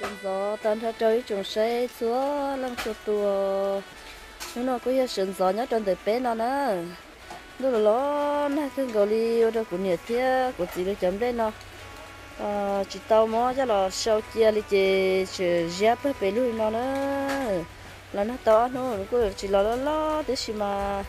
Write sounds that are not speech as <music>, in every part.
sinh gió tan theo trời trồng xe xúa lăng cho tùa. Nếu nó có sinh gió nhớ trong đời bé nó nữa nó là lo nó thương gọi đi ở đó cũng nhiệt thế cũng chỉ được chấm đây nó. À chỉ tao mò cho là sau kia đi chỉ chỉ giáp bé lui nó nữa là nó to nó cũng chỉ là lo lo thế gì mà.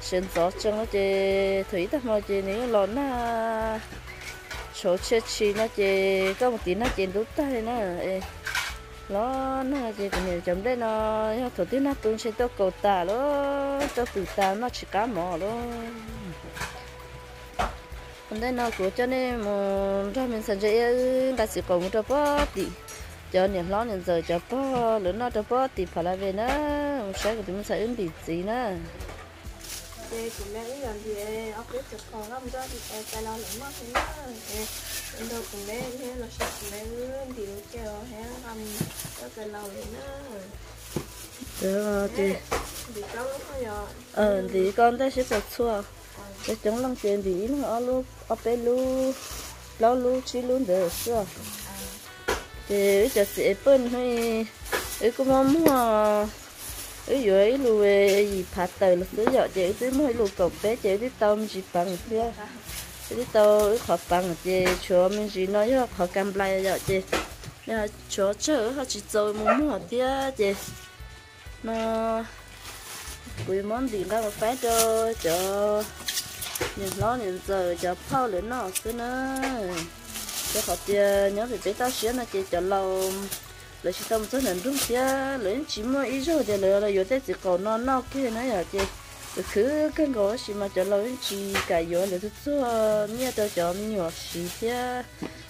Sinh gió trong nó chỉ thủy tao mà chỉ nếu lo nó số chết chi nó chê, có một tí nó chê đút tay nó nó nó chê cái này chấm đây nó thổ tí nó tung trên to cầu tà đó to từ tà nó chỉ cá mỏ đó còn đây nó của cho nên mà cho mình sản xuất ta chỉ còn một cho bó tí cho niệm lo niệm giờ cho bó, lớn nó cho bó tí phải là về nó sẽ của mình sẽ ứng bị gì nữa thì cũng mẹ ý làm gì ở biết chụp còn lắm cho thì em phải lo lắng mất thế nữa em đâu cũng mẹ thế là sẽ cũng mẹ thì nó chờ hè làm cho cái lâu nữa được chị thì lúc bây giờ ờ thì con ta sẽ có chua cái chống lăng tiền thì nó lu ở bên lu lâu lu chỉ luôn được chưa thì giờ sẽ bên hay ấy cũng mong ấy rồi lùi gì phạt tờ là cứ giờ chị tới mua lùi cổng bé chị tới tôm gì bằng kia tới tàu khó bằng chơi, chúa mình gì nói cho khó cầm lại giờ chơi, nhà chúa chở họ chỉ rồi mua mua thế chị. Nó quý món gì ra mà phải cho cho nhìn nó nhìn giờ cho phao lên nó cứ nó cho họ chơi nhớ phải biết tao xíu nó chơi, cho lâu lấy chỉ tâm rất là đúng kia lấy chỉ mà ý rồi thì lấy là yếu thế chỉ còn non non kia nó giờ chị cứ cái gỗ chỉ mà cho lâu chỉ cái yếu là thức cho nhia cho cho nhỏ chỉ thế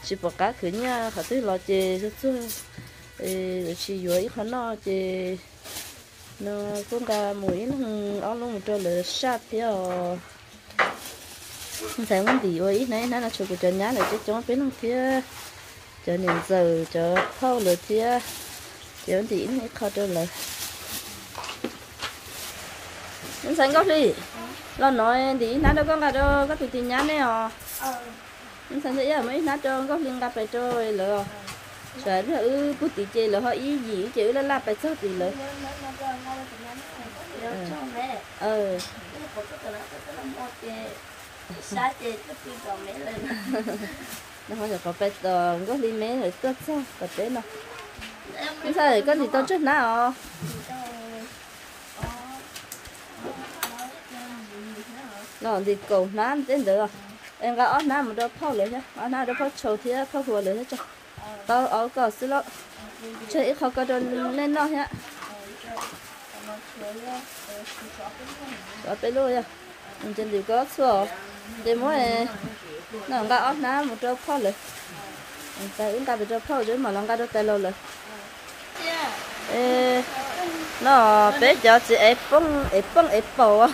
chỉ bỏ cá cứ nha họ thấy lo chị thức cho chỉ yếu ít họ nó chị nó cũng cả mũi nó ở luôn một chỗ là sáp phía không thấy muốn gì ơi nãy nãy là chụp của chân nhá là chứ chống bên kia cho nên giờ cho khâu lửa phía cho thì nó khâu cho lửa. Nên sáng góc đi. Lo nói thì nãy đâu con cả đâu. Có tụi tiền nhá này à nên sáng sẽ mấy nãy cho góc liên gặp lại cho lửa. Sợ nó ư bút tí chơi là họ ý gì chữ là làm bài sốt gì nữa ờ <laughs> nó hỏi có bài tờ có đi mấy rồi tốt sao có thế nào không sao thì có gì tốt chút nào nó thì cầu nám đến được em có ớt nám một đâu phao lấy nhá. Ớt nám đâu phao trầu thì phao hùa lấy cho tao ở cỏ xí lọ chơi khó có đơn lên nó nhá. Ở bên luôn ya mình chân điều có xua để mỗi nó ngã ốp ná một trâu phao rồi ta ứng ta bị trâu phao rồi mà nó ngã đốt tay lâu rồi ê nó bé cho chị ép bông ép bông ép bầu á.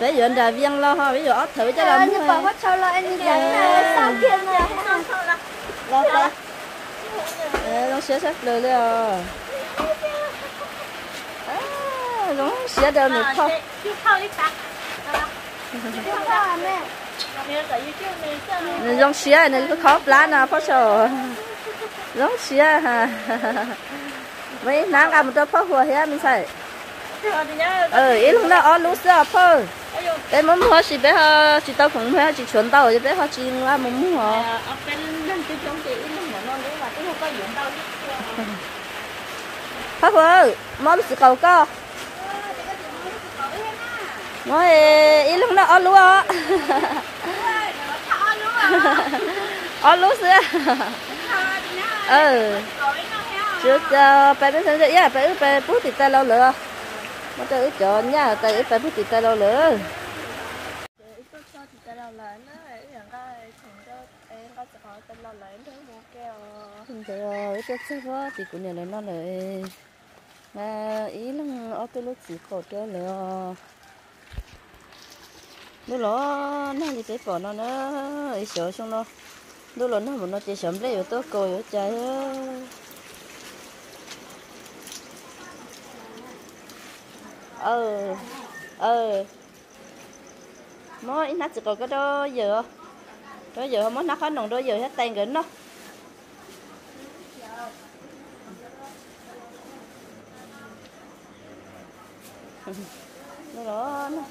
Bé giờ đã viên lo ha bây giờ ốp thử cho làm thôi. bảo bắt sao lo anh à, đi dặn sao kiên rồi lo ta. Ê nó sẽ sắp lời đấy à nó sẽ đâu được không 去泡一把，好吧？去泡泡面。Giống xía nên có khó lá nào phát sổ. Giống xía, ha. Mấy nắng cả một tô phát hùa hết mình xài? Ờ ý lúc nào ăn lúc xưa phơ để muốn hoa chỉ bé hoa chỉ tao cũng hoa chỉ chuẩn tao chỉ bé hoa chỉ ăn muốn hoa phát hùa món sự cầu co mỗi ý lúc nào ăn lúa ăn lúa xưa. Ừ. trước giờ phải biết sao vậy phải phải bút thì tay lâu nữa mà tới chỗ nhà tay phải bút thì tay lâu thể ở chỗ sao quá thì cũng nhận nó lại mà ý là ở tôi lúc chỉ khổ cho nữa nó lo nó như thế bỏ nó nó ấy sợ xong nó. Nó lo nó muốn nó chỉ sớm lấy ở tôi coi, ở trái ờ ờ. Mỗi nó chỉ còn cái đó giờ. Đó giờ mới nó khó nồng đó giờ hết tay gửi <laughs> nó nó đó nó.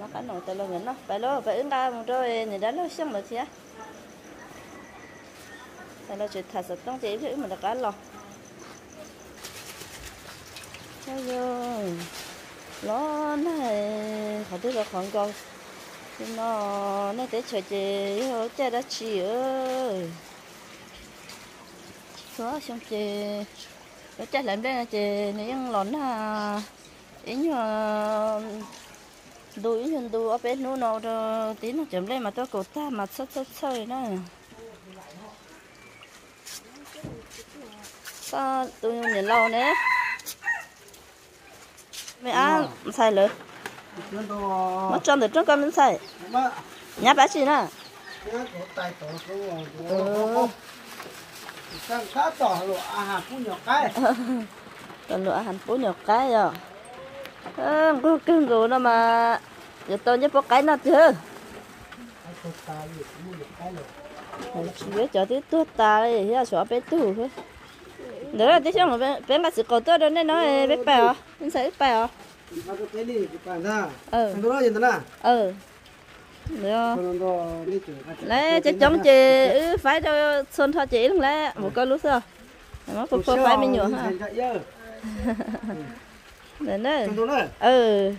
Nó cái nồi tay lo nhận nó phải lo phải ứng ra một rồi này đã nó xong rồi chứ tay lo chuyện thật sự trong chế thì mình đã cá lo thôi rồi lo này họ biết là khoảng câu nó nó để chờ chị hỗ trợ đã chị ơi. Số xong chị nó chắc làm đây là chị nếu như lón à ý như ý như đồ ở bên นู้ nó rồi tí nó chấm lên mà tôi cổ ta mà sốt sốt sôi nữa sao tôi nhìn lâu nữa mẹ ăn xài lửa. Mất tròn được tròn con mình xài. Nhà bác chị nè ừ. sang khá tỏ lộ à hà cũng nhỏ cái. Còn lửa hành phố nhỏ cái rồi ơ có cưng rồi nó mà. Giờ tôi nhớ có cái nó chứ chỉ cho tí tốt ta đi hiện giờ bé tu thôi. Nữa là tí xong rồi bé mà sự cầu tôi đâu nên nói bé nên mà ừ nhìn thấy ừ. Được thằng đó đi chửi lấy chứ chống chị ừ, phải cho xuân thôi chị luôn lấy một con lúc sao nó phục phục phải mình nhựa ha <laughs> để nữa thằng đó này ừ.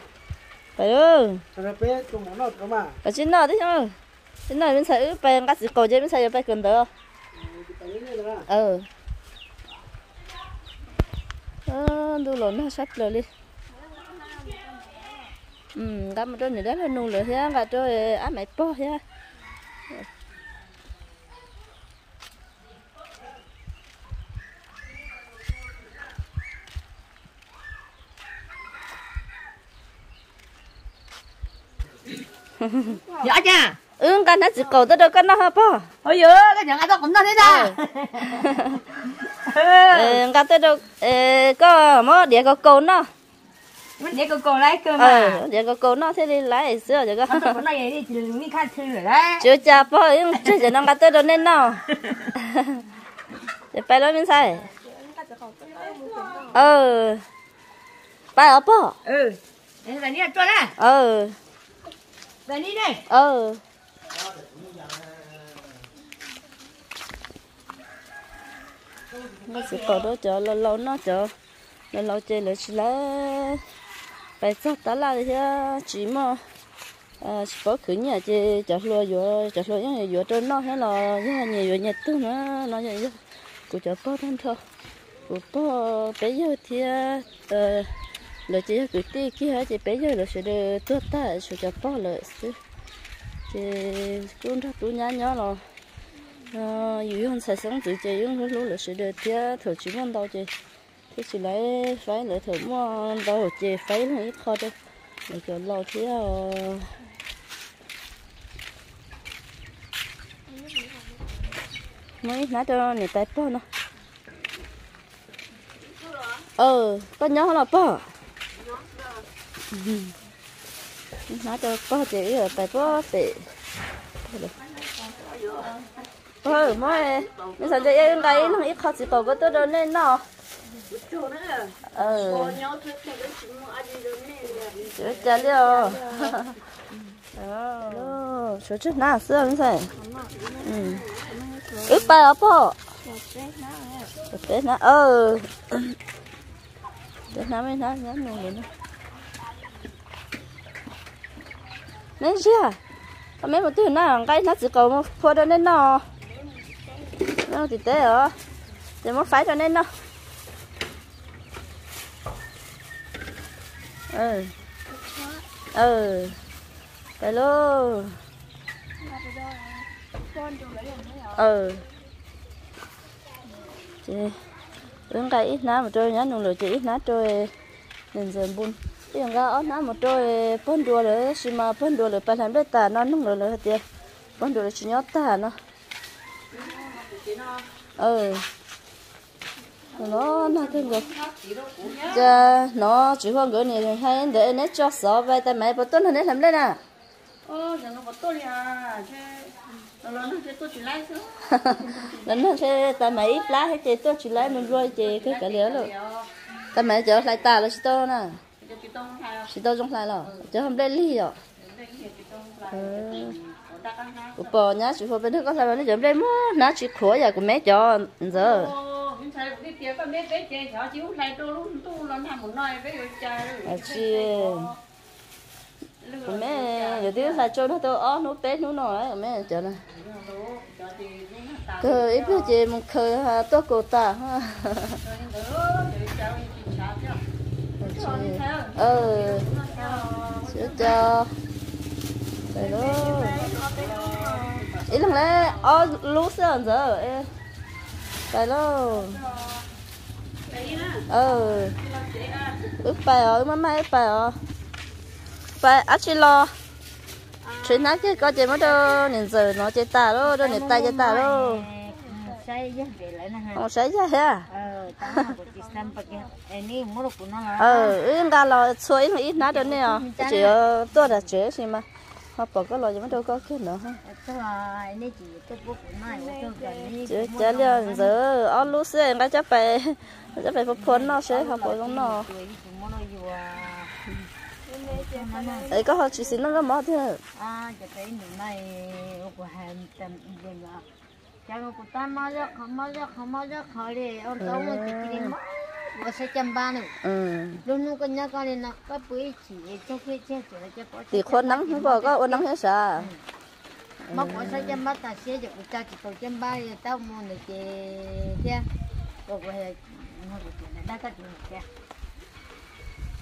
Phải ừ thằng đó bé muốn nó cơ mà. Ở trên đó thế không trên đó mình sẽ phải ngắt cầu chứ mình sẽ phải cần là ừ ờ đu lộn nó sắp rồi đi. Ừ cái mà tôi này đó là nung rồi thế và tôi á mày po thế <laughs> Dạ cha. ừ cái nó chỉ cầu tới đâu cái nó hả po Ôi giời, cái nhận ăn cũng nó thế ra. ừ cái tới đâu có mó địa có cầu nó Mình để cô cô lấy cơ mà. địa có cầu nó thế đi lấy Nó cái cũng nói vậy đi, chỉ mình khai thư rồi đấy. <laughs> chưa cha po ừ chưa giờ nó cái tới đâu nên nào <laughs> để phải lo mình sai ờ phải ở po Ừ. Để về đi cho đây. ờ về đi đây. Ừ. nó sẽ có đó chờ, lâu lâu nó chờ lâu lâu chơi lại chỉ là phải sao ta là thì à, chỉ mà à chỉ có khử nhà chơi chờ lo vừa chờ lo những vừa trên nó hay là những nhiều vừa nhật tư nữa nó vậy đó chờ bao thân thôi của bao bây giờ thì à, ờ, lo là chỉ cái tí kia chỉ bây giờ là sẽ được tốt ta, sẽ cho bỏ lợi chứ. Chỉ cũng rất tụ nhá nhá lo ờ yêu hơn sẽ sống tự chơi yêu lúc là sẽ được thì thử chỉ mong đâu chứ. Thế chỉ lấy phải lấy thử mua đâu chơi phải là ít khó đâu để ờ, cho lâu thì mấy nãy cho người ta bỏ nó. Ờ có nhớ là bỏ Ừ. nó cho có chỉ rồi tại có tệ ờ mới bây giờ cho em đây? Nó ít khó chỉ có cái tôi đâu nên nó. Ờ. Chữa chả liệu ờ chữa chết nào xưa không phải ừ. Ít bài ở na, Tết nó ờ. Tết nó mới nó nhớ luôn rồi nên chưa có mấy một thứ nào cái nó chỉ cầu một phô cho nên nó. Nó thì té ở. Thì một phải cho nên nó. Ừ. Ừ. Cái lô. Ừ. Chị ứng cái ít ná mà trôi nhá nung lửa chị ít ná trôi nên giờ buôn bây giờ ở ná mà trôi bún đua rồi xí mà bún đua rồi phải làm để ta nó nung lửa lửa tiền bún đua rồi chỉ nhót ta nó ừ nó nó thương rồi cha nó chỉ không gửi này hay để nét cho sợ vậy tại mày bắt tuần này làm đây nè ô giờ nó có tôi à thế <laughs> nó nó tôi chỉ lần nó sẽ tại mấy lá hết chị tôi chỉ lấy mình rồi chị cái cái lứa rồi tại mấy giờ lại ta là tôi nè chỉ tôi trong lại rồi chứ không lấy ly rồi. Đây là ừ. Của bò nhá chị phụ bên đó có sao nó chấm đây mua nó chỉ khổ giờ của mẹ cho giờ. Của mẹ giờ tiếng là cho nó tôi ó nó bé nó đấy của mẹ chờ này cơ ít biết chị một khơi ha tôi cổ ta ha ừ. Sữa cho. Rồi đó. Ý là lẽ ô, lú sợ giờ rồi đó. Ừ. Ướp bài rồi mà mai ướp bài ở bài á, chị lo. Chuyện nát cái có chị mới đâu nên giờ nó chị ta đó đâu nên tay chị ta đâu Muruk pun lah. ờ ứng ga lo xuôi mà ít nát đâu nè. Chỉ tôi đã chế gì mà. Họ bỏ cái lo cho mới đâu có cái nữa. Ha chỉ chứ chả liền giờ ở lúc xưa người ta phải chắc phải phục phun nó sẽ học bỏ trong nó. Ấy có họ chỉ xin nó cái mỏ thôi. À, jadi ini naik aku hantam ini lah. Jangan aku tambah je, kamu je, kamu je, kali orang tahu mau kirim. Masa jam banu. ừ Lúc nu cái nhà cái này nó có bưởi chỉ cho cái chơi cho nó cho có. thì khôn nắng không có có ôn nắng hết sao mà có sao chăm bắt ta sẽ được cha chỉ tàu chăm ba thì tao mua được cái kia rồi cái nó được cái đã cái gì kia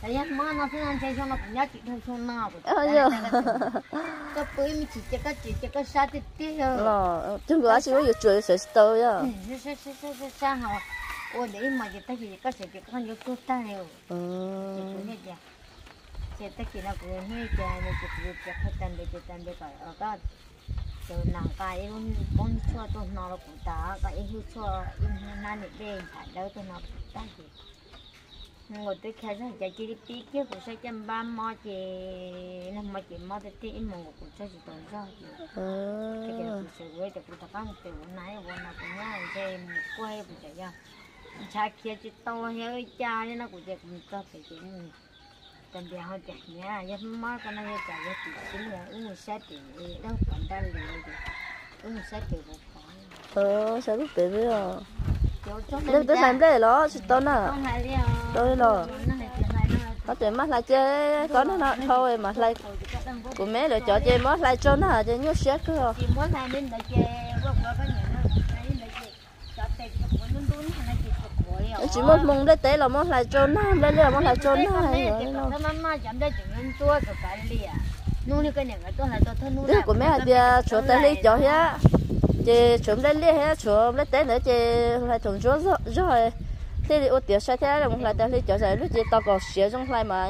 tại vì mà nó phải làm chơi cho nó cũng nhát chỉ thôi cho nào ờ giờ cái bưởi mình chỉ cho cái chỉ cho cái sa tít tít rồi lo chúng tôi chỉ có yêu chuối sợi tơ ya ừ sa sa sa sa sa hả ôi để mà chỉ tới chỉ cái sẽ chỉ có nhiều chút ta rồi chỉ ừ có như vậy chỉ tới chỉ là cái như cái này chỉ chỉ chỉ cái tan để chỉ tan để cái ở cái就能介咁讲错都拿落古打，个一好错，因为那你俾睇到都拿得嘅。我 ngồi tới khai sáng chạy chỉ đi tí kia cũng sẽ chăm ba mo chị làm mo chị mo tới tí mù cũng sẽ chỉ tuần sau chị ờ. cái kiểu cũng sẽ quay được cũng tập ăn từ hôm nay hôm nào cũng nhá sẽ quay cũng sẽ ra cha kia chị to hay cha nên nó cũng sẽ cũng to cái chị tần bè hoa chạy nhá mơ mo cái này chạy nhất chị chính là uống một sát thì đâu còn đang lười uống một sát thì một khó ờ sao cũng tự biết rồi đừng tới xem đây lo chị tôi nè tôi lo có chuyện mất lại chơi có nó thôi mà lại của mẹ rồi cho chơi mất lại cho nó chơi nhớ xét cơ chỉ một mùng đấy tế là món lại trốn nó đây là món lại trốn nó này rồi của mẹ là bia chỗ tế đi cho hết chị chuẩn lên lấy hết chuẩn lấy té nữa chị. Lại trồng chỗ rồi thế thì ô tiểu sai thế là một lại tế lấy chỗ rồi lúc chị tao còn xía trong lại mà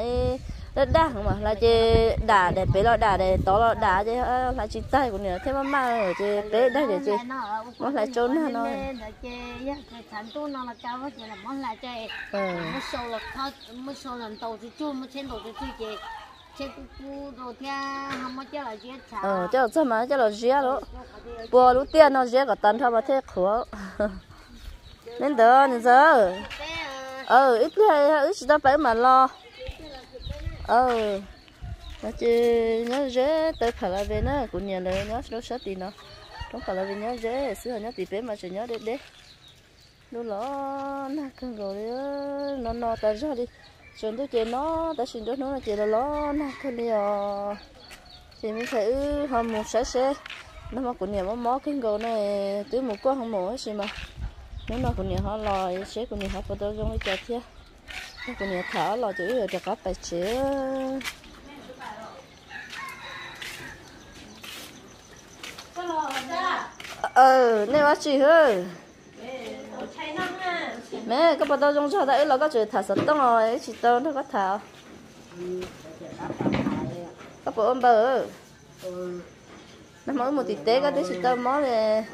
đất đá mà. Là chị đã để bé lo đã để to lo đã chứ là chị tay của nữa thế mà mà rồi chị bé đây để chị. Món lại trốn hà nó? tu nó là cao hết là món lại ừ. mới sâu là mới sâu thì mới trên thì ờ cho cho mà cho là dễ đó bùa lúc tiền nó dễ cả tấn thôi mà thế khó nên đó nên giờ ờ ít là ít chỉ ta phải mà lo ờ nó chỉ nhớ dễ tới phải là về nó cũng nhớ lời nhớ đâu sát thì nó không phải là về nhớ dễ xưa nhớ thì bé mà chỉ nhớ đấy đấy lúc đó nó cần rồi nó nó ta ra đi chuẩn tôi chơi nó ta xin cho nó là chơi là nó nó cái liều thì mình phải hôm một sẽ sẽ nó mà cũng nhiều mó mó cái gầu này tới một con không mổ gì mà. Nếu nó cũng nhiều họ lòi sẽ cũng nhiều họ bắt đầu trong cái chợ kia nó cũng nhiều thả lòi chữ rồi cho các bài chế ờ nên quá chị hơi mẹ cái bắt đầu trong chợ đấy là có chuyện thả sẵn tông rồi chị tao nó có thả các bộ ông bờ nó mỗi một tí tế cái đấy chị tao mó này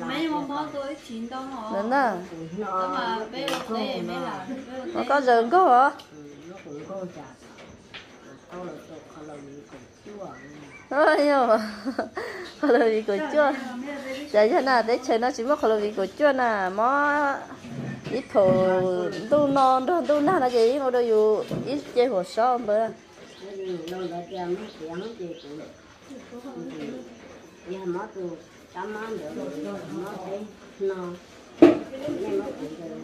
mấy hôm bó tôi chín đâu hả à nhưng mà bé đây mấy là nó có giờ có hả ôi yo khó là vì của chua giờ cho nào? Để chơi nó chỉ mất khó là vì của chua nè mó ít thổ tu non tu nào là gì mà đâu อยู่ ít chơi hồ sơ bữa tu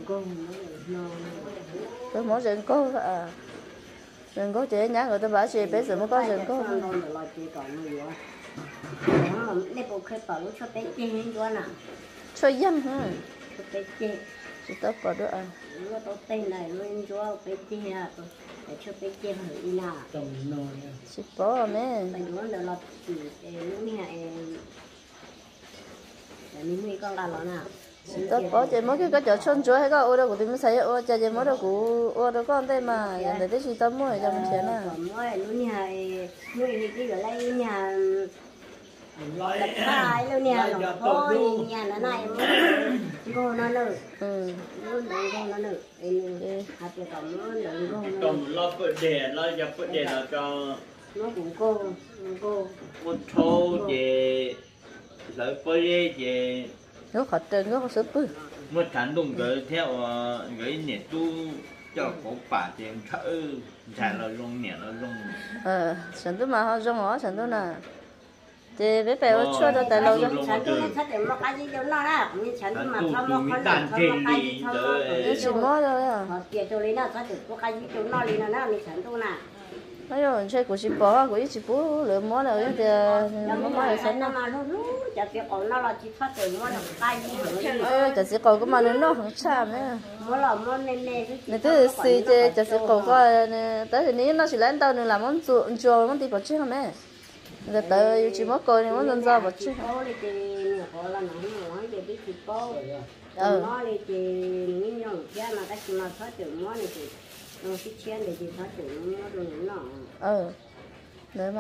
tu tôi muốn rừng cô à rừng cô chị nhá, người ta bảo chị bây giờ mới có rừng cô cho bé dâm hả? Cho bé chơi chị tao bảo đó à lúc cho bé chơi bỏ mẹ. tại lúc đó là chỉ lúc này để mình mới con làm nó nè chị tao bỏ chị mới cái cái chỗ chôn chúa hay có ô đâu của mới thấy ô chị mới đâu của ô đâu con đây mà giờ để đấy chị tao mua cho mình 钱 à mỗi lúc này nuôi cái gọi là nhà đặt bài luôn nhà thôi nhà nó này cô nó ừ luôn đừng cô nó hạt cái tổng nó đừng cô nó còn lo bự đề lo cho bự đề là cho nó cũng cô cô một thô về lợi đề về nó khó trơn nó khó sớm bự. Một tháng đồng cái theo cái nhẹ tu cho cổ bà tiền thở chạy là rong nhẹ là rong ờ sản tôi mà họ rong ó sản tôi nè thì bé bé ô chua đâu tại lâu rồi. sản xuất nó sẽ để một cái gì cho nó đó nhưng sản xuất mà không có con không trên có cái gì đỡ nó chỉ mua thôi à. Họ tiền cho lấy nó sẽ được có cái gì cho nó lấy nó nó sản xuất nè nói rồi chơi của chị bỏ của chị bố lựa mua là cái nó nó mà nó nó chả việc còn nó là chỉ phát được cái gì nữa ơi chả còn cái mà nó nó không chạm nữa. Mua là nên nên cái này tôi xì chơi chả sẽ còn có tới thì ní nó chỉ lấy tao nữa làm món chuột chuột món tí bỏ chứ không mẹ? Người tới chỉ mất coi này món dân do bỏ chứ bố thì bố Ừ. mà cái để phát rồi nó ờ đấy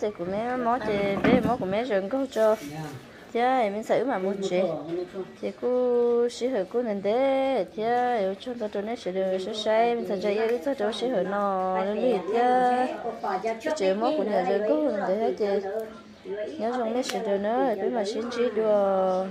chị của mẹ mó chị bé mó của mẹ rừng câu cho. Em mình xử mà muốn chị. Thì cô sĩ hữu cô nên thế chứ yêu cho tôi tôi nói sẽ được sẽ sai mình thành ra yêu cho tôi sĩ hữu nó nó liệt chứ chị mó của nhà rừng cô nên thế chị? Nhớ trong mấy sự được nữa bé mà xin chỉ đùa